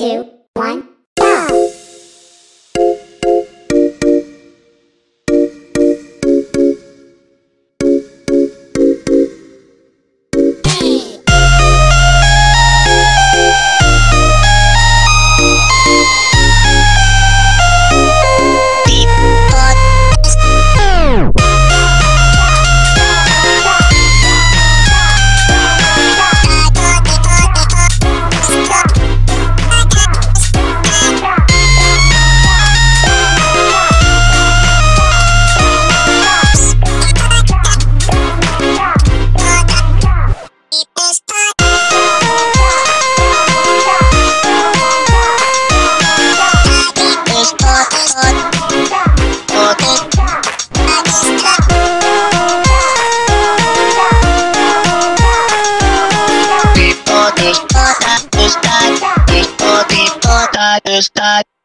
two, one, go! Start. Da